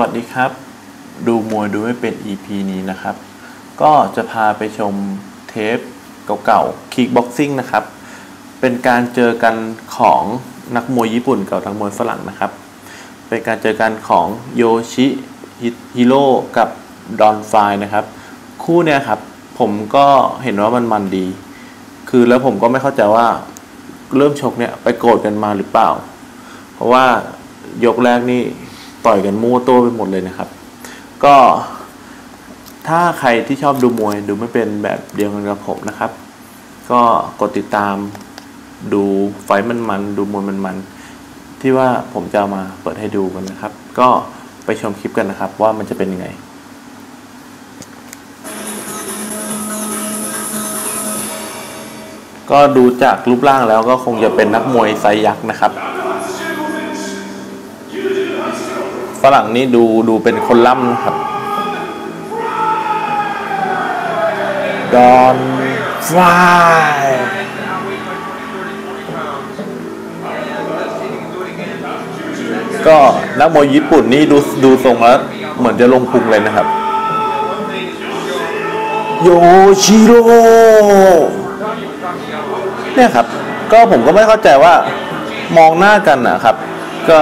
วัสดีครับ ดูมวยดูไม่เป็น EP นี้นะครับ ก็จะพาไปชมเทปเก่าๆ Kickboxing นะครับ เป็นการเจอกันของนักมวยญี่ปุ่นกับนักมวยฝรั่งนะครับ เป็นการเจอกันของโยชิฮิโร่กับดอนไฟนะครับ คู่เนี้ยครับ ผมก็เห็นว่ามันมันดี คือแล้วผมก็ไม่เข้าใจว่าเริ่มชกเนี่ยไปโกรธกันมาหรือเปล่า เพราะว่ายกแรกนี่ ต่อยกันมั่วตัวไปหมดเลยนะครับ ก็ถ้าใครที่ชอบดูมวยดูไม่เป็นแบบเดียวกันกับผมนะครับ ก็กดติดตามดูไฟท์มันดูมวยมันๆที่ว่าผมจะามาเปิดให้ดูกันนะครับ ก็ไปชมคลิปกันนะครับว่ามันจะเป็นยังไงก็ดูจากรูปร่างแล้วก็คงจะเป็นนักมวยไซยักษ์นะครับ ฝรั่งนี่ดูดูเป็นคนล่ำนะครับ ดอนฟลายก็นักมวยญี่ปุ่นนี่ดูดูทรงแล้ว เหมือนจะลงพุงเลยนะครับ โยชิโร่เนี่ยครับ ก็ผมก็ไม่เข้าใจว่ามองหน้ากันนะครับ ก็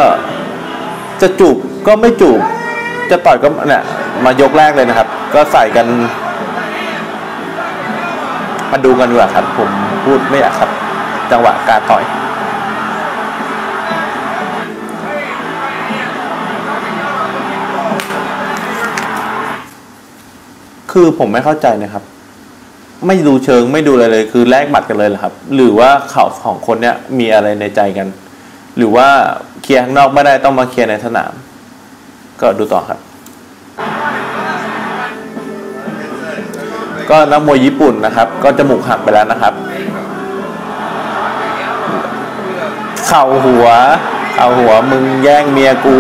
จะจูบก็ไม่จูบ จะต่อยก็เนี่ยมายกแรกเลยนะครับ ก็ใส่กัน มาดูกันดีกว่าครับ ผมพูดไม่อยากครับ จังหวะการต่อยคือผมไม่เข้าใจนะครับ ไม่ดูเชิงไม่ดูอะไรเลย คือแลกบัตรกันเลยเหรอครับ หรือว่าเขาสองคนเนี้ยมีอะไรในใจกัน หรือว่าเคลียร์ข้างนอกไม่ได้ต้องมาเคลียร์ในสนาม ก็ดูต่อครับ ก็นักมวยญี่ปุ่นนะครับ ก็จมูกหักไปแล้วนะครับ เข่าหัว เข่าหัวมึงแย่งเมียกู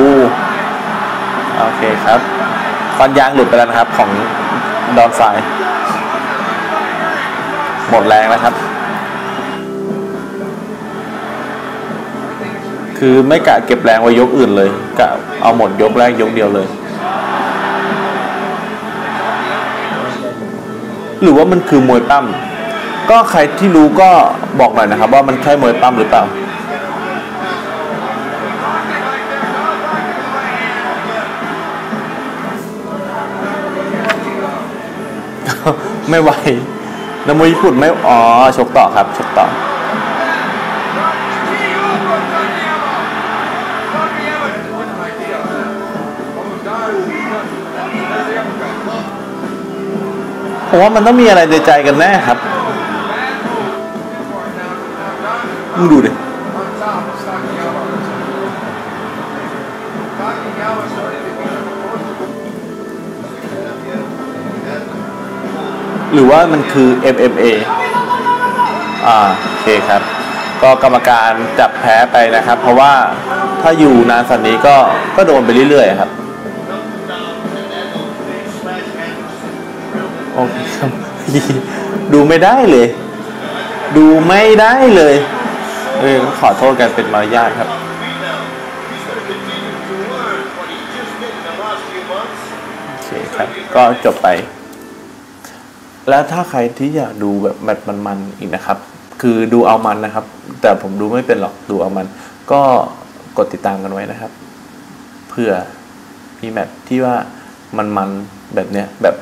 โอเคครับฟันยางหลุดไปแล้วนะครับของดอนไฟหมดแรงแล้วครับ คือไม่กะเก็บแรงไว้ยกอื่นเลยกะเอาหมดยกแรกยกเดียวเลย หรือว่ามันคือมวยปั้มก็ใครที่รู้ก็บอกหน่อยนะครับ ว่ามันใช่มวยปั้มหรือเปล่าไม่ไหวนักมวยญี่ปุ่นไม่อ๋อชกต่อครับชกต่อ ผมว่ามันต้องมีอะไรในใจกันแน่ครับมึงดูดิหรือว่ามันคือ MMA อ่าโอเคครับ ก็กรรมการจับแพ้ไปนะครับ เพราะว่าถ้าอยู่นานสันนี้ก็ก็โดนไปเรื่อยๆครับ อเคครับดูไม่ได้เลย ดูไม่ได้เลย เออขอโทษกันเป็นมารยาทครับโอเคครับ ก็จบไป แล้วถ้าใครที่อยากดูแบบแมตช์มันๆอีกนะครับ คือดูเอามันนะครับ แต่ผมดูไม่เป็นหรอกดูเอามัน ก็กดติดตามกันไว้นะครับเพื่อมีแมตช์ที่ว่ามันๆแบบเนี้ยแบบ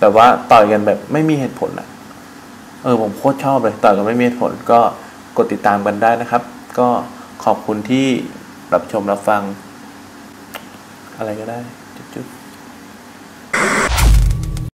แบบว่าต่อยกันแบบไม่มีเหตุผลอะเออผมโคตรชอบเลยต่อยกันไม่มีเหตุผลก็กดติดตามกันได้นะครับ ก็ขอบคุณที่รับชมรับฟัง อะไรก็ได้